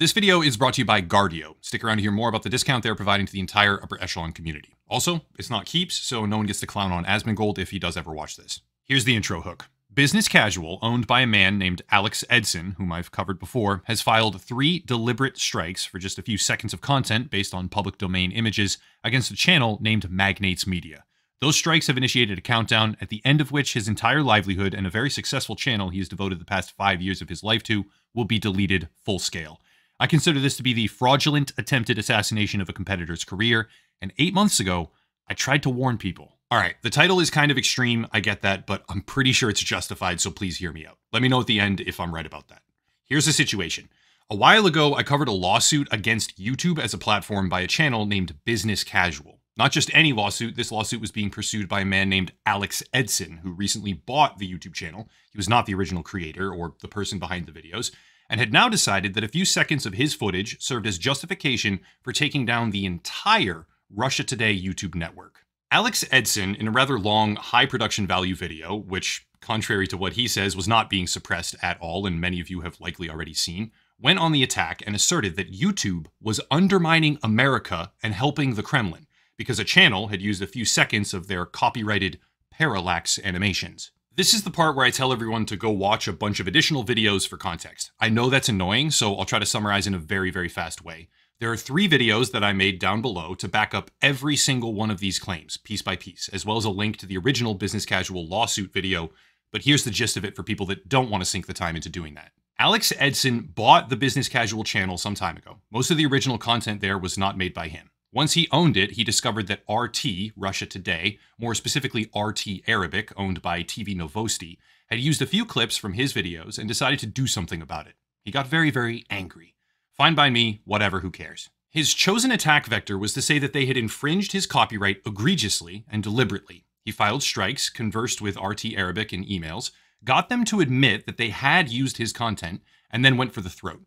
This video is brought to you by Guardio. Stick around to hear more about the discount they're providing to the entire upper echelon community. Also, it's not keeps, so no one gets to clown on Asmongold if he does ever watch this. Here's the intro hook. Business Casual, owned by a man named Alex Edson, whom I've covered before, has filed three deliberate strikes for just a few seconds of content based on public domain images against a channel named Magnates Media. Those strikes have initiated a countdown, at the end of which his entire livelihood and a very successful channel he has devoted the past five years of his life to will be deleted full scale. I consider this to be the fraudulent attempted assassination of a competitor's career, and eight months ago, I tried to warn people. All right, the title is kind of extreme, I get that, but I'm pretty sure it's justified, so please hear me out. Let me know at the end if I'm right about that. Here's the situation. A while ago, I covered a lawsuit against YouTube as a platform by a channel named Business Casual. Not just any lawsuit, this lawsuit was being pursued by a man named Alex Edson, who recently bought the YouTube channel. He was not the original creator or the person behind the videos, and had now decided that a few seconds of his footage served as justification for taking down the entire Russia Today YouTube network. Alex Edson, in a rather long, high production value video, which, contrary to what he says, was not being suppressed at all, and many of you have likely already seen, went on the attack and asserted that YouTube was undermining America and helping the Kremlin because a channel had used a few seconds of their copyrighted parallax animations. This is the part where I tell everyone to go watch a bunch of additional videos for context. I know that's annoying, so I'll try to summarize in a very, very fast way. There are three videos that I made down below to back up every single one of these claims, piece by piece, as well as a link to the original Business Casual lawsuit video, but here's the gist of it for people that don't want to sink the time into doing that. Alex Edson bought the Business Casual channel some time ago. Most of the original content there was not made by him. Once he owned it, he discovered that RT, Russia Today, more specifically RT Arabic, owned by TV Novosti, had used a few clips from his videos and decided to do something about it. He got very, very angry. Fine by me, whatever, who cares. His chosen attack vector was to say that they had infringed his copyright egregiously and deliberately. He filed strikes, conversed with RT Arabic in emails, got them to admit that they had used his content, and then went for the throat.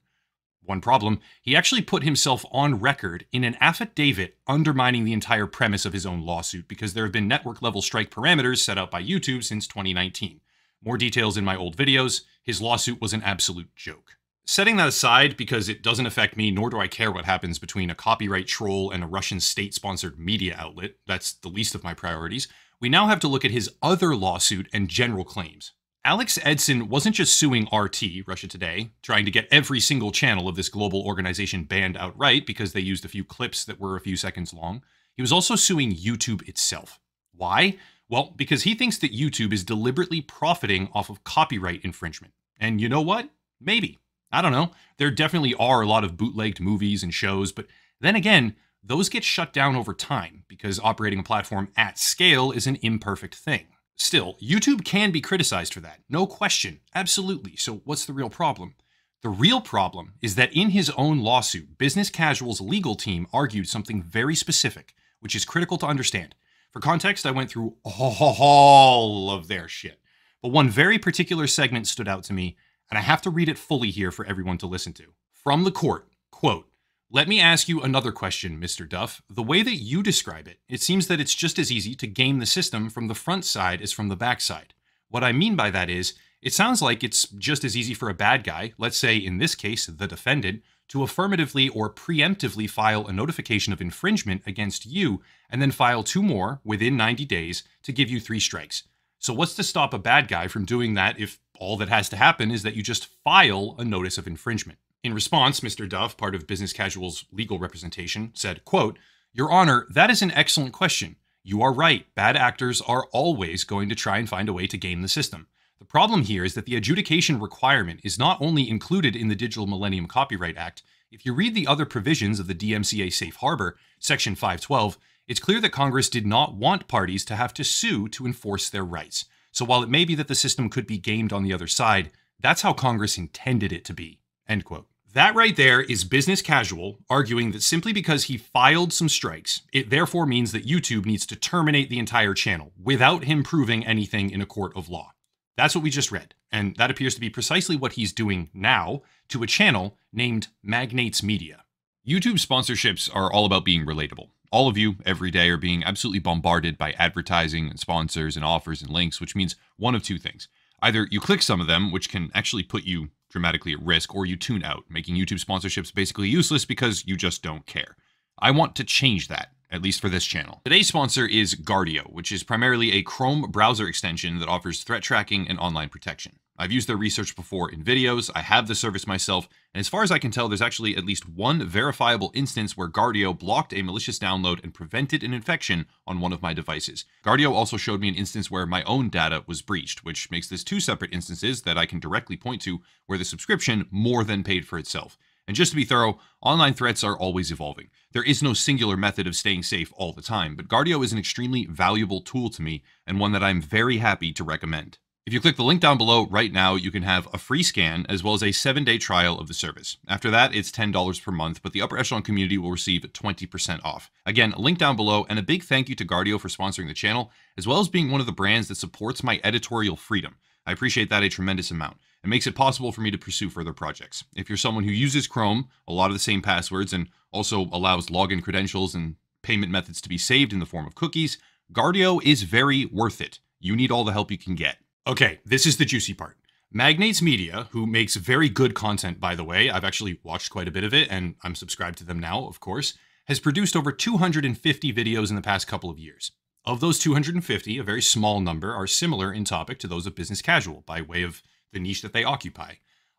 One problem, he actually put himself on record in an affidavit undermining the entire premise of his own lawsuit because there have been network level strike parameters set out by YouTube since 2019. More details in my old videos. His lawsuit was an absolute joke. Setting that aside, because it doesn't affect me, nor do I care what happens between a copyright troll and a Russian state sponsored media outlet, that's the least of my priorities, we now have to look at his other lawsuit and general claims. Alex Edson wasn't just suing RT, Russia Today, trying to get every single channel of this global organization banned outright because they used a few clips that were a few seconds long. He was also suing YouTube itself. Why? Well, because he thinks that YouTube is deliberately profiting off of copyright infringement. And you know what? Maybe. I don't know. There definitely are a lot of bootlegged movies and shows, but then again, those get shut down over time because operating a platform at scale is an imperfect thing. Still, YouTube can be criticized for that, no question, absolutely. So, what's the real problem? The real problem is that in his own lawsuit, Business Casual's legal team argued something very specific, which is critical to understand. For context, I went through all of their shit, but one very particular segment stood out to me, and I have to read it fully here for everyone to listen to. From the court, quote, let me ask you another question, Mr. Duff. The way that you describe it, it seems that it's just as easy to game the system from the front side as from the back side. What I mean by that is, it sounds like it's just as easy for a bad guy, let's say in this case, the defendant, to affirmatively or preemptively file a notification of infringement against you and then file two more within 90 days to give you three strikes. So, what's to stop a bad guy from doing that if all that has to happen is that you just file a notice of infringement? In response, Mr. Duff, part of Business Casual's legal representation, said, quote, Your Honor, that is an excellent question. You are right. Bad actors are always going to try and find a way to game the system. The problem here is that the adjudication requirement is not only included in the Digital Millennium Copyright Act, if you read the other provisions of the DMCA Safe Harbor, Section 512, it's clear that Congress did not want parties to have to sue to enforce their rights. So while it may be that the system could be gamed on the other side, that's how Congress intended it to be. End quote. That right there is business casual arguing that simply because he filed some strikes, it therefore means that YouTube needs to terminate the entire channel without him proving anything in a court of law. That's what we just read, and that appears to be precisely what he's doing now to a channel named Magnates Media. YouTube sponsorships are all about being relatable. All of you every day are being absolutely bombarded by advertising and sponsors and offers and links, which means one of two things. Either you click some of them, which can actually put you dramatically at risk, or you tune out, making YouTube sponsorships basically useless because you just don't care. I want to change that, at least for this channel. Today's sponsor is Guardio, which is primarily a Chrome browser extension that offers threat tracking and online protection. I've used their research before in videos, I have the service myself, and as far as I can tell, there's actually at least one verifiable instance where Guardio blocked a malicious download and prevented an infection on one of my devices. Guardio also showed me an instance where my own data was breached, which makes this two separate instances that I can directly point to where the subscription more than paid for itself. And just to be thorough, online threats are always evolving. There is no singular method of staying safe all the time, but Guardio is an extremely valuable tool to me and one that I'm very happy to recommend. If you click the link down below right now, you can have a free scan as well as a seven day trial of the service. After that, it's $10 per month, but the upper echelon community will receive 20% off. Again, link down below, and a big thank you to Guardio for sponsoring the channel, as well as being one of the brands that supports my editorial freedom. I appreciate that a tremendous amount. It makes it possible for me to pursue further projects. If you're someone who uses Chrome, a lot of the same passwords, and also allows login credentials and payment methods to be saved in the form of cookies, Guardio is very worth it. You need all the help you can get. Okay, this is the juicy part. Magnates Media, who makes very good content, by the way, I've actually watched quite a bit of it, and I'm subscribed to them now, of course, has produced over 250 videos in the past couple of years. Of those 250, a very small number are similar in topic to those of business casual, by way of the niche that they occupy.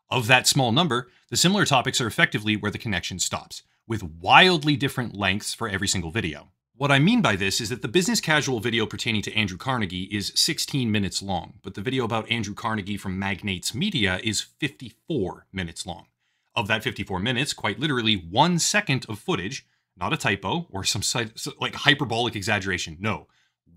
Of that small number, the similar topics are effectively where the connection stops, with wildly different lengths for every single video. What I mean by this is that the business casual video pertaining to Andrew Carnegie is 16 minutes long, but the video about Andrew Carnegie from Magnates Media is 54 minutes long. Of that 54 minutes, quite literally one second of footage, not a typo or some like hyperbolic exaggeration, no,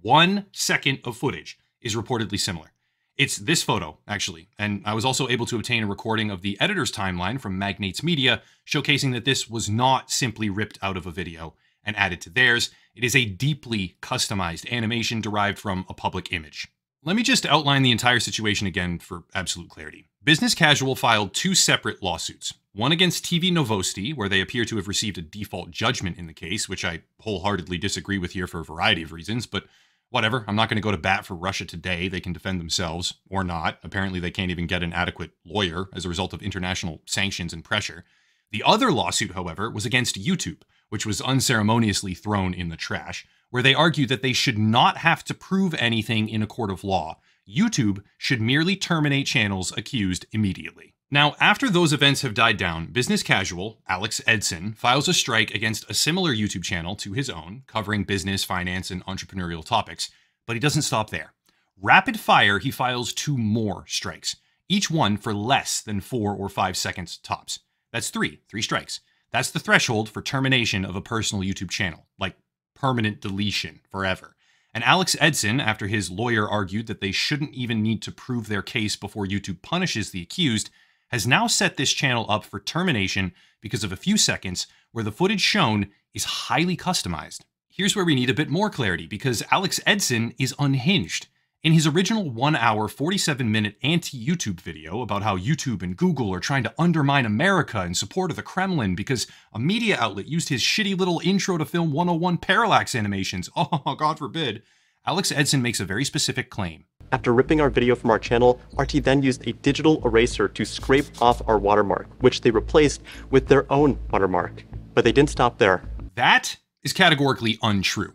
one second of footage is reportedly similar. It's this photo, actually, and I was also able to obtain a recording of the editor's timeline from Magnates Media, showcasing that this was not simply ripped out of a video and added to theirs. It is a deeply customized animation derived from a public image. Let me just outline the entire situation again for absolute clarity. Business Casual filed two separate lawsuits. One against TV Novosti, where they appear to have received a default judgment in the case, which I wholeheartedly disagree with here for a variety of reasons, but whatever. I'm not going to go to bat for Russia today. They can defend themselves or not. Apparently, they can't even get an adequate lawyer as a result of international sanctions and pressure. The other lawsuit, however, was against YouTube, which was unceremoniously thrown in the trash, where they argued that they should not have to prove anything in a court of law. YouTube should merely terminate channels accused immediately. Now, after those events have died down, business casual Alex Edson files a strike against a similar YouTube channel to his own, covering business, finance, and entrepreneurial topics, but he doesn't stop there. Rapid fire, he files two more strikes, each one for less than four or five seconds tops. That's three, three strikes. That's the threshold for termination of a personal YouTube channel, like permanent deletion forever. And Alex Edson, after his lawyer argued that they shouldn't even need to prove their case before YouTube punishes the accused, has now set this channel up for termination because of a few seconds where the footage shown is highly customized. Here's where we need a bit more clarity because Alex Edson is unhinged. In his original 1 hour, 47 minute anti YouTube video about how YouTube and Google are trying to undermine America in support of the Kremlin because a media outlet used his shitty little intro to film 101 parallax animations, oh, God forbid, Alex Edson makes a very specific claim. After ripping our video from our channel, RT then used a digital eraser to scrape off our watermark, which they replaced with their own watermark. But they didn't stop there. That is categorically untrue.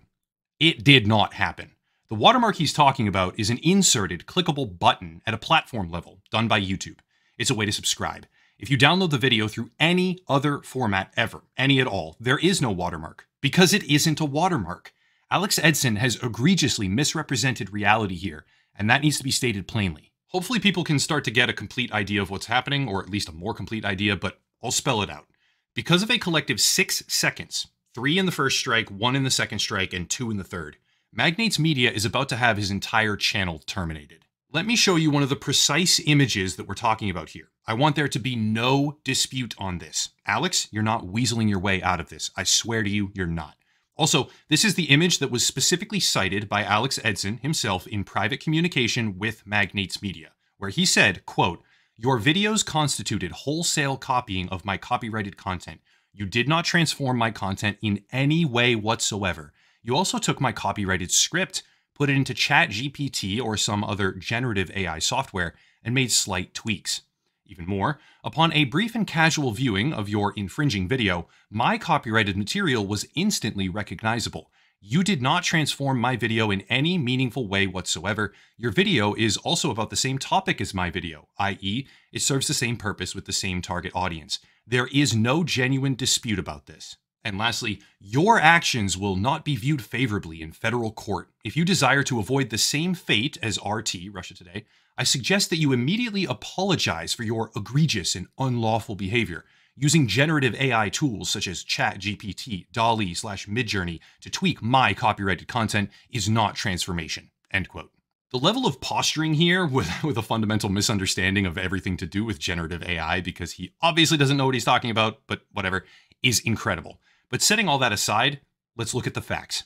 It did not happen. The watermark he's talking about is an inserted, clickable button at a platform level done by YouTube. It's a way to subscribe. If you download the video through any other format ever, any at all, there is no watermark because it isn't a watermark. Alex Edson has egregiously misrepresented reality here, and that needs to be stated plainly. Hopefully, people can start to get a complete idea of what's happening, or at least a more complete idea, but I'll spell it out. Because of a collective six seconds, three in the first strike, one in the second strike, and two in the third, Magnates Media is about to have his entire channel terminated. Let me show you one of the precise images that we're talking about here. I want there to be no dispute on this. Alex, you're not weaseling your way out of this. I swear to you, you're not. Also, this is the image that was specifically cited by Alex Edson himself in private communication with Magnates Media, where he said, quote, Your videos constituted wholesale copying of my copyrighted content. You did not transform my content in any way whatsoever. You also took my copyrighted script, put it into ChatGPT or some other generative AI software, and made slight tweaks. Even more, upon a brief and casual viewing of your infringing video, my copyrighted material was instantly recognizable. You did not transform my video in any meaningful way whatsoever. Your video is also about the same topic as my video, i.e., it serves the same purpose with the same target audience. There is no genuine dispute about this. And lastly, your actions will not be viewed favorably in federal court. If you desire to avoid the same fate as RT, Russia Today, I suggest that you immediately apologize for your egregious and unlawful behavior. Using generative AI tools such as ChatGPT, DALL-E slash Midjourney to tweak my copyrighted content is not transformation. End quote. The level of posturing here, with, with a fundamental misunderstanding of everything to do with generative AI, because he obviously doesn't know what he's talking about, but whatever, is incredible. But setting all that aside, let's look at the facts.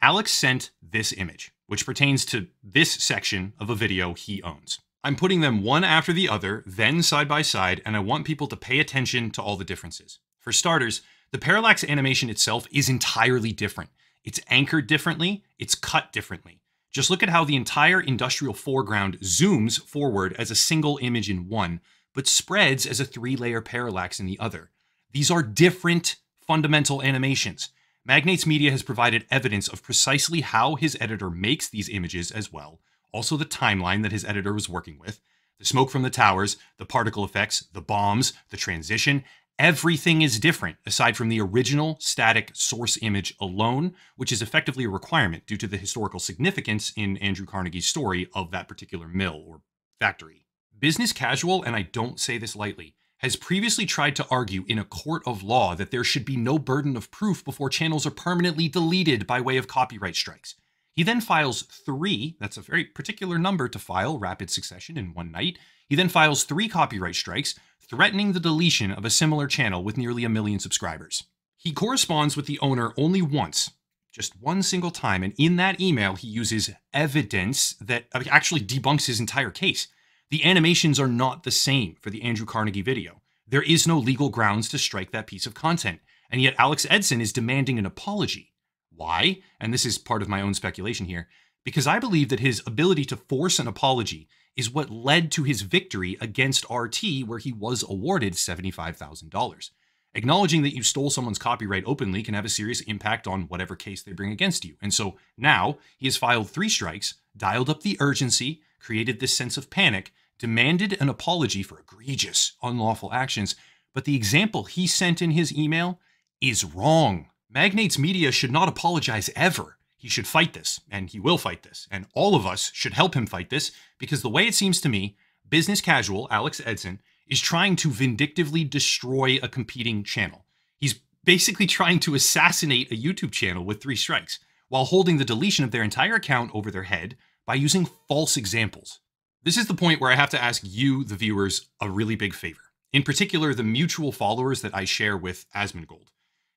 Alex sent this image, which pertains to this section of a video he owns. I'm putting them one after the other, then side by side, and I want people to pay attention to all the differences. For starters, the parallax animation itself is entirely different. It's anchored differently, it's cut differently. Just look at how the entire industrial foreground zooms forward as a single image in one, but spreads as a three layer parallax in the other. These are different fundamental animations. Magnates Media has provided evidence of precisely how his editor makes these images as well, also the timeline that his editor was working with, the smoke from the towers, the particle effects, the bombs, the transition. Everything is different aside from the original static source image alone, which is effectively a requirement due to the historical significance in Andrew Carnegie's story of that particular mill or factory. Business casual, and I don't say this lightly, has previously tried to argue in a court of law that there should be no burden of proof before channels are permanently deleted by way of copyright strikes. He then files three, that's a very particular number to file rapid succession in one night. He then files three copyright strikes, threatening the deletion of a similar channel with nearly a million subscribers. He corresponds with the owner only once, just one single time, and in that email, he uses evidence that uh, actually debunks his entire case. The animations are not the same for the Andrew Carnegie video. There is no legal grounds to strike that piece of content, and yet Alex Edson is demanding an apology. Why? And this is part of my own speculation here. Because I believe that his ability to force an apology is what led to his victory against RT, where he was awarded $75,000. Acknowledging that you stole someone's copyright openly can have a serious impact on whatever case they bring against you. And so now he has filed three strikes, dialed up the urgency, created this sense of panic, demanded an apology for egregious, unlawful actions, but the example he sent in his email is wrong. Magnates Media should not apologize ever. He should fight this, and he will fight this, and all of us should help him fight this, because the way it seems to me, business casual Alex Edson is trying to vindictively destroy a competing channel. He's basically trying to assassinate a YouTube channel with three strikes, while holding the deletion of their entire account over their head by using false examples. This is the point where I have to ask you, the viewers, a really big favor. In particular, the mutual followers that I share with Asmongold.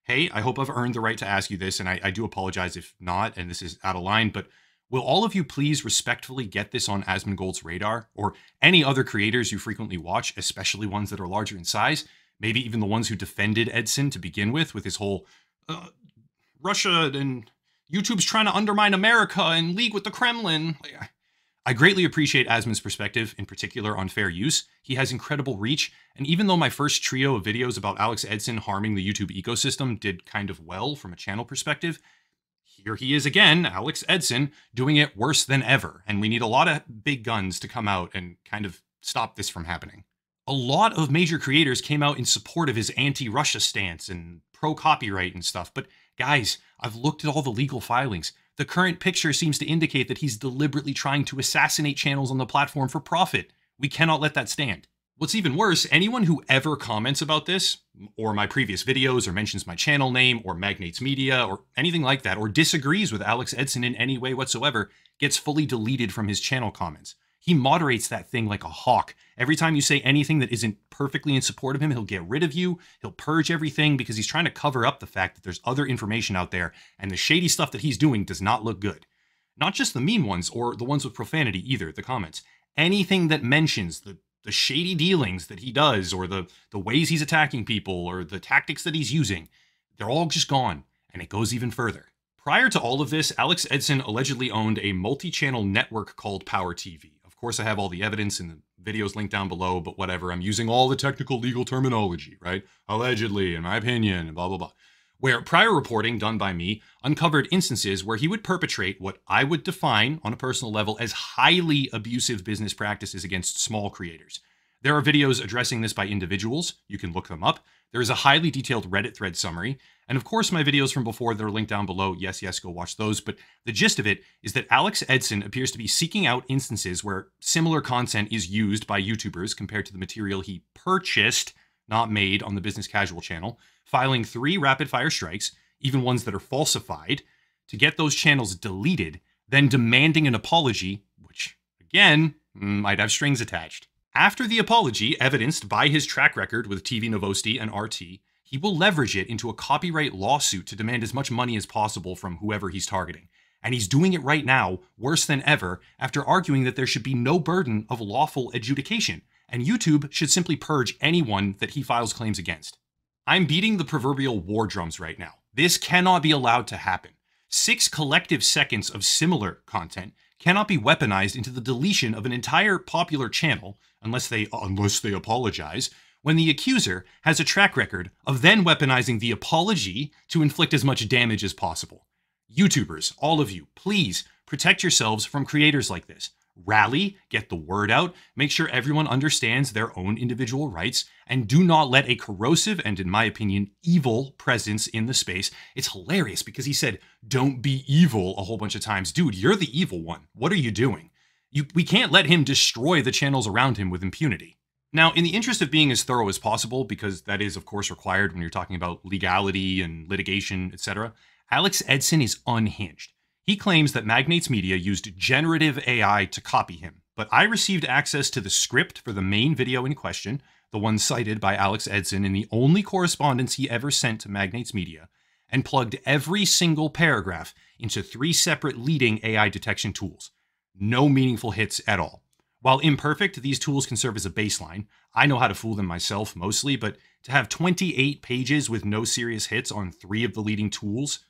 Hey, I hope I've earned the right to ask you this, and I, I do apologize if not, and this is out of line, but will all of you please respectfully get this on Asmongold's radar, or any other creators you frequently watch, especially ones that are larger in size, maybe even the ones who defended Edson to begin with, with his whole uh, Russia and YouTube's trying to undermine America and league with the Kremlin. I greatly appreciate Asmon's perspective, in particular on fair use. He has incredible reach, and even though my first trio of videos about Alex Edson harming the YouTube ecosystem did kind of well from a channel perspective, here he is again, Alex Edson, doing it worse than ever, and we need a lot of big guns to come out and kind of stop this from happening. A lot of major creators came out in support of his anti-Russia stance and pro-copyright and stuff, but guys, I've looked at all the legal filings. The current picture seems to indicate that he's deliberately trying to assassinate channels on the platform for profit. We cannot let that stand. What's even worse, anyone who ever comments about this, or my previous videos, or mentions my channel name, or Magnates Media, or anything like that, or disagrees with Alex Edson in any way whatsoever, gets fully deleted from his channel comments. He moderates that thing like a hawk. Every time you say anything that isn't perfectly in support of him, he'll get rid of you. He'll purge everything because he's trying to cover up the fact that there's other information out there and the shady stuff that he's doing does not look good. Not just the mean ones or the ones with profanity either, the comments. Anything that mentions the the shady dealings that he does or the the ways he's attacking people or the tactics that he's using, they're all just gone and it goes even further. Prior to all of this, Alex Edson allegedly owned a multi-channel network called Power TV course, I have all the evidence and the videos linked down below, but whatever. I'm using all the technical legal terminology, right? Allegedly, in my opinion, blah, blah, blah. Where prior reporting done by me uncovered instances where he would perpetrate what I would define on a personal level as highly abusive business practices against small creators. There are videos addressing this by individuals. You can look them up. There is a highly detailed Reddit thread summary. And of course, my videos from before that are linked down below. Yes, yes, go watch those. But the gist of it is that Alex Edson appears to be seeking out instances where similar content is used by YouTubers compared to the material he purchased, not made, on the Business Casual channel, filing three rapid fire strikes, even ones that are falsified, to get those channels deleted, then demanding an apology, which, again, mm, might have strings attached. After the apology, evidenced by his track record with TV Novosti and RT, he will leverage it into a copyright lawsuit to demand as much money as possible from whoever he's targeting. And he's doing it right now, worse than ever, after arguing that there should be no burden of lawful adjudication, and YouTube should simply purge anyone that he files claims against. I'm beating the proverbial war drums right now. This cannot be allowed to happen. Six collective seconds of similar content cannot be weaponized into the deletion of an entire popular channel unless they unless they apologize when the accuser has a track record of then weaponizing the apology to inflict as much damage as possible. YouTubers, all of you, please protect yourselves from creators like this. Rally, get the word out, make sure everyone understands their own individual rights, and do not let a corrosive and, in my opinion, evil presence in the space. It's hilarious because he said, Don't be evil a whole bunch of times. Dude, you're the evil one. What are you doing? You, we can't let him destroy the channels around him with impunity. Now, in the interest of being as thorough as possible, because that is, of course, required when you're talking about legality and litigation, etc., Alex Edson is unhinged. He claims that Magnates Media used generative AI to copy him, but I received access to the script for the main video in question, the one cited by Alex Edson in the only correspondence he ever sent to Magnates Media, and plugged every single paragraph into three separate leading AI detection tools no meaningful hits at all. While imperfect, these tools can serve as a baseline. I know how to fool them myself mostly, but to have 28 pages with no serious hits on three of the leading tools,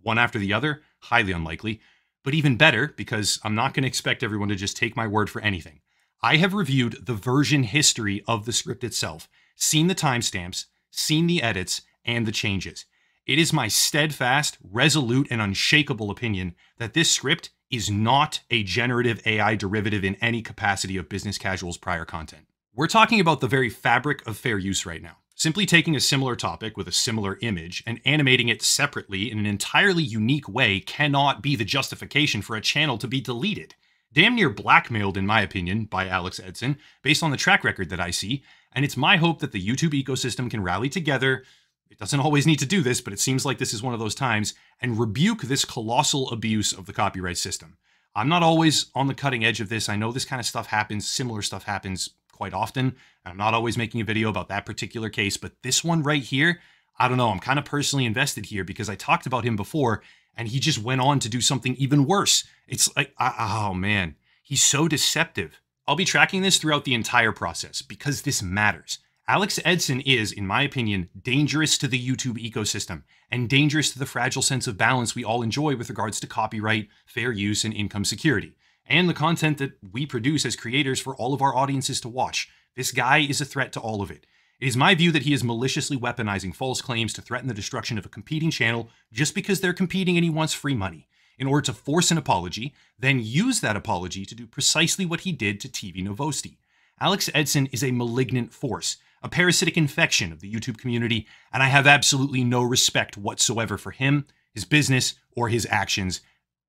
one after the other, highly unlikely. But even better, because I'm not going to expect everyone to just take my word for anything. I have reviewed the version history of the script itself, seen the timestamps, seen the edits, and the changes. It is my steadfast, resolute, and unshakable opinion that this script is not a generative AI derivative in any capacity of business casual's prior content. We're talking about the very fabric of fair use right now. Simply taking a similar topic with a similar image and animating it separately in an entirely unique way cannot be the justification for a channel to be deleted. Damn near blackmailed, in my opinion, by Alex Edson, based on the track record that I see, and it's my hope that the YouTube ecosystem can rally together, it doesn't always need to do this, but it seems like this is one of those times, and rebuke this colossal abuse of the copyright system. I'm not always on the cutting edge of this. I know this kind of stuff happens, similar stuff happens quite often. I'm not always making a video about that particular case, but this one right here, I don't know, I'm kind of personally invested here because I talked about him before and he just went on to do something even worse. It's like, oh man, he's so deceptive. I'll be tracking this throughout the entire process because this matters. Alex Edson is, in my opinion, dangerous to the YouTube ecosystem and dangerous to the fragile sense of balance we all enjoy with regards to copyright, fair use, and income security, and the content that we produce as creators for all of our audiences to watch. This guy is a threat to all of it. It is my view that he is maliciously weaponizing false claims to threaten the destruction of a competing channel just because they're competing and he wants free money, in order to force an apology, then use that apology to do precisely what he did to TV Novosti. Alex Edson is a malignant force a parasitic infection of the YouTube community, and I have absolutely no respect whatsoever for him, his business, or his actions.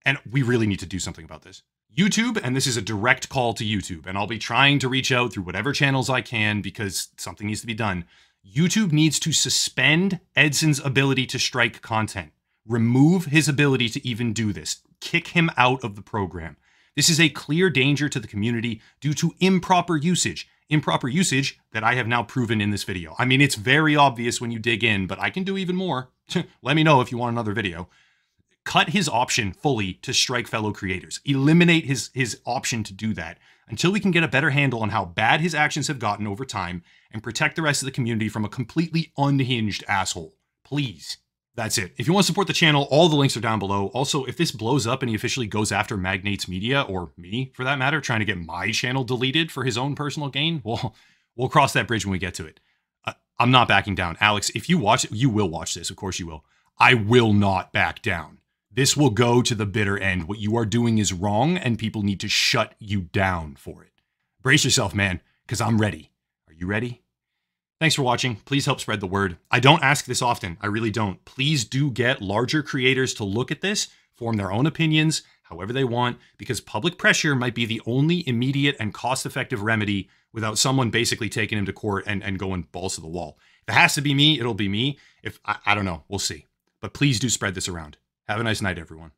And we really need to do something about this. YouTube, and this is a direct call to YouTube, and I'll be trying to reach out through whatever channels I can because something needs to be done. YouTube needs to suspend Edson's ability to strike content, remove his ability to even do this, kick him out of the program. This is a clear danger to the community due to improper usage improper usage that I have now proven in this video. I mean, it's very obvious when you dig in, but I can do even more. Let me know if you want another video. Cut his option fully to strike fellow creators. Eliminate his, his option to do that until we can get a better handle on how bad his actions have gotten over time and protect the rest of the community from a completely unhinged asshole. Please. That's it. If you want to support the channel, all the links are down below. Also, if this blows up and he officially goes after Magnates Media, or me for that matter, trying to get my channel deleted for his own personal gain, well, we'll cross that bridge when we get to it. Uh, I'm not backing down. Alex, if you watch it, you will watch this. Of course you will. I will not back down. This will go to the bitter end. What you are doing is wrong, and people need to shut you down for it. Brace yourself, man, because I'm ready. Are you ready? Thanks for watching. Please help spread the word. I don't ask this often. I really don't. Please do get larger creators to look at this, form their own opinions however they want, because public pressure might be the only immediate and cost effective remedy without someone basically taking him to court and, and going balls to the wall. If it has to be me, it'll be me. If I, I don't know, we'll see. But please do spread this around. Have a nice night, everyone.